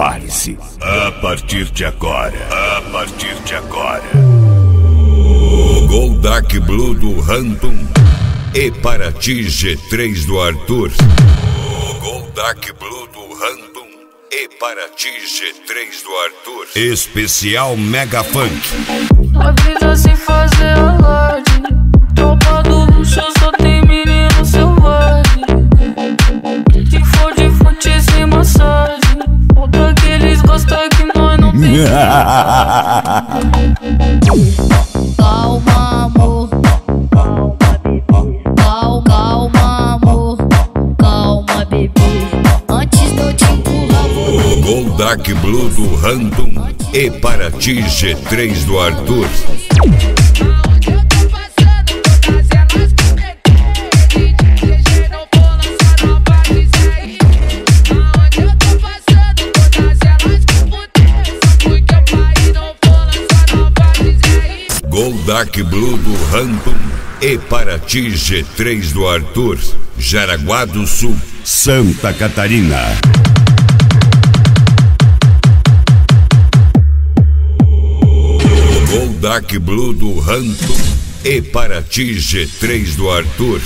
prepare-se. A partir de agora, a partir de agora. Goldak Blue do Random e para ti G3 do Arthur. Goldak Blue do Random e para ti G3 do Arthur. Especial Mega Funk. Calma, amor. Calma, calma, amor. Calma, bebê. Antes de eu te empurrar, vou Goldak Blue do Random e para ti G3 do Arthur. Goldak Blue do Random e para ti G3 do Arthur. Jaraguá do Sul, Santa Catarina. Goldak Blue do Ranto e para ti G3 do Arthur.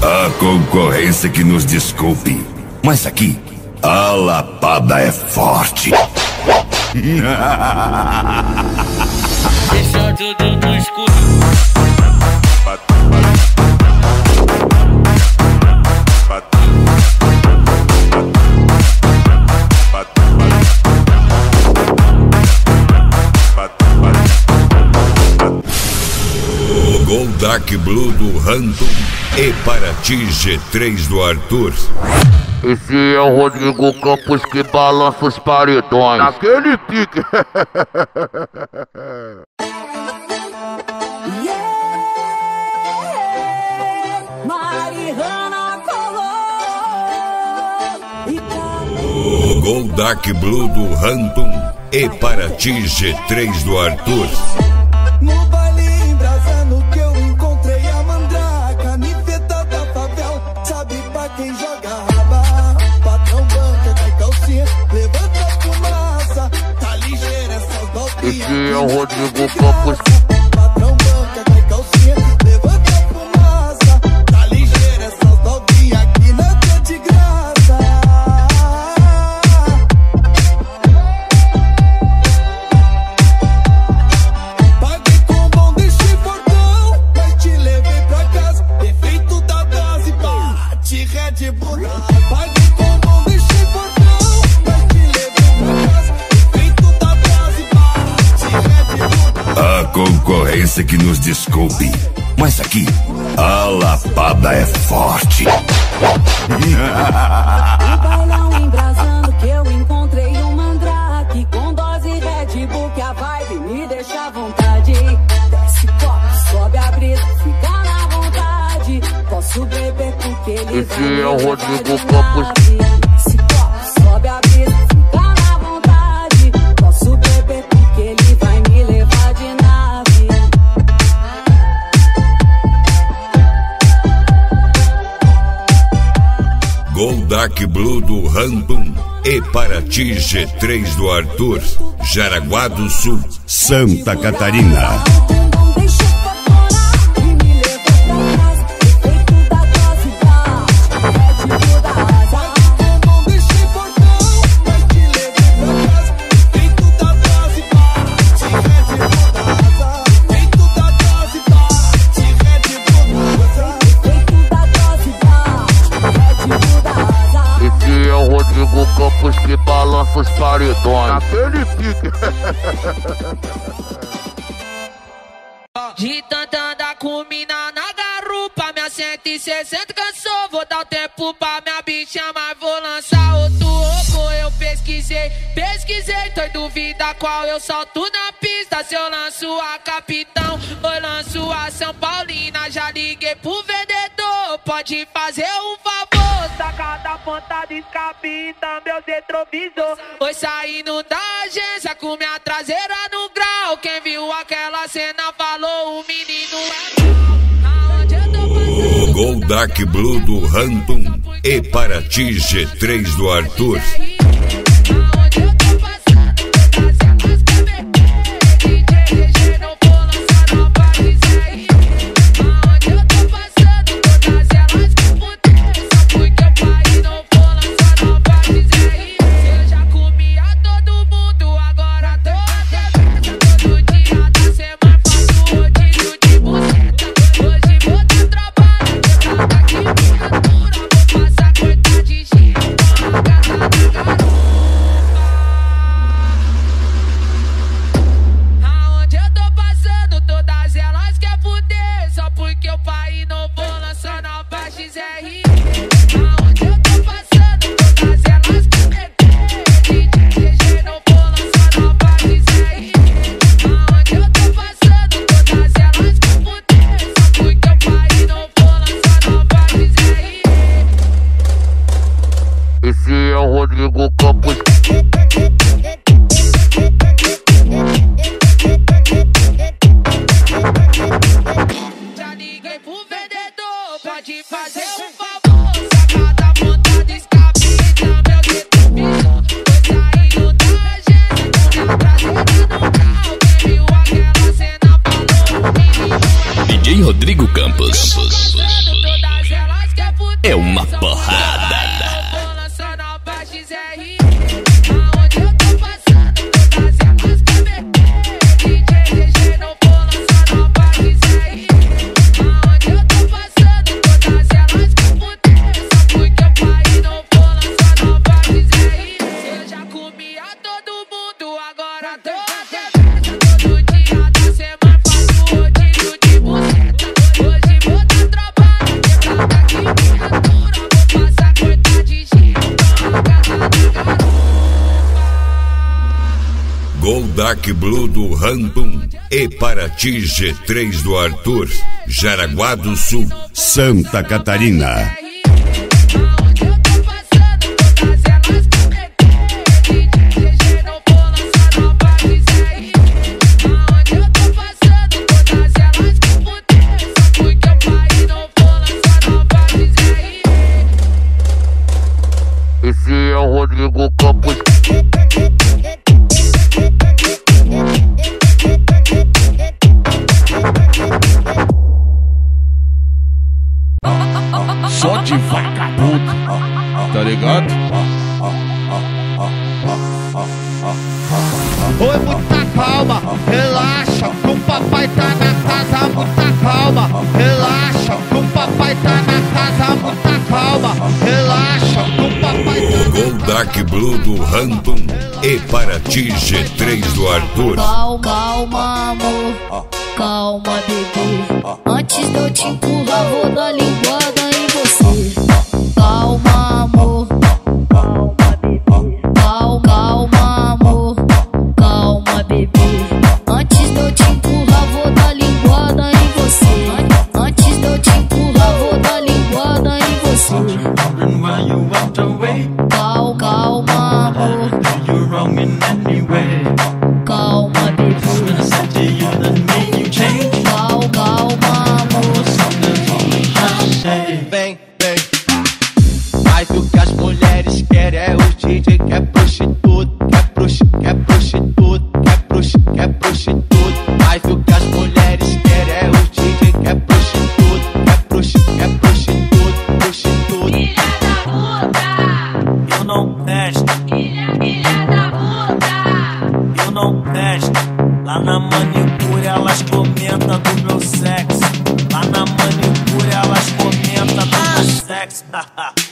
A concorrência que nos desculpe, mas aqui a lapada é forte. Deixa tudo no escuro. Goldak Blue do Ranto e para ti G3 do Arthur. Esse é o Rodrigo Campos que balança os paredões. Naquele pique. Goldak Blue do Rantum e para ti G3 do Arthur. Concorrência que nos desculpe, mas aqui a lapada é forte. Bailão embrasando que eu encontrei um mandrake Com dose Red Bull que a vibe me deixa à vontade Desce copo, sobe a brisa, fica na vontade Posso beber porque ele Esse é o Rodrigo Campos. Goldak Blue do Rantum e para ti G3 do Arthur. Jaraguá do Sul, Santa Catarina. Pesquisei, tô em dúvida qual eu solto na pista. Se eu lanço a capitão ou lanço a São Paulina. Já liguei pro vendedor, pode fazer um favor. Tá Saca da ponta do escapita, meu retrovisor. Foi saindo da agência com minha traseira no grau. Quem viu aquela cena falou: o menino é. O Goldak Blue do Random e Paraty G3 do Arthur. Dark Blue do Random e Paraty G3 do Arthur, Jaraguá do Sul, Santa Catarina. só de vagabundo, tá ligado? Oi, muita calma, relaxa, que o papai tá na casa, muita calma, relaxa, que o papai tá na casa, muita calma, relaxa, que o papai tá na casa. Com Dark Blue do Random e para ti G3 do Arthur. Calma, calma, amor, calma, bebê. Antes de eu te empurrar, vou dar linguada. Calma, amor. DJ quer prostituta, quer prostituta, quer prostituta, quer prostituta, quer prostituta. Mas o que as mulheres querem é o DJ quer prostituta, quer prostituta, quer prostituta, prostituta. Filha da puta, eu não presto. Filha, filha da puta, eu não presto. Lá na manicure elas comentam do meu sexo. Lá na manicure elas comentam do meu sexo.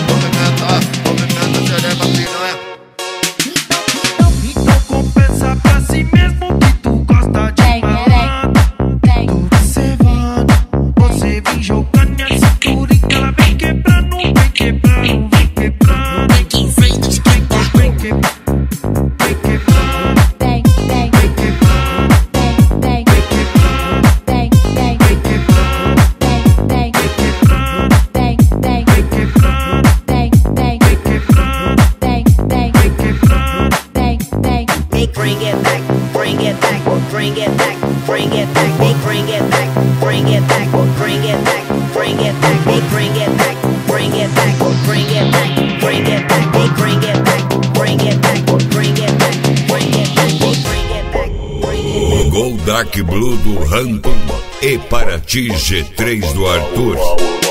Dark Blue do Rantum e Paraty G3 do Arthur.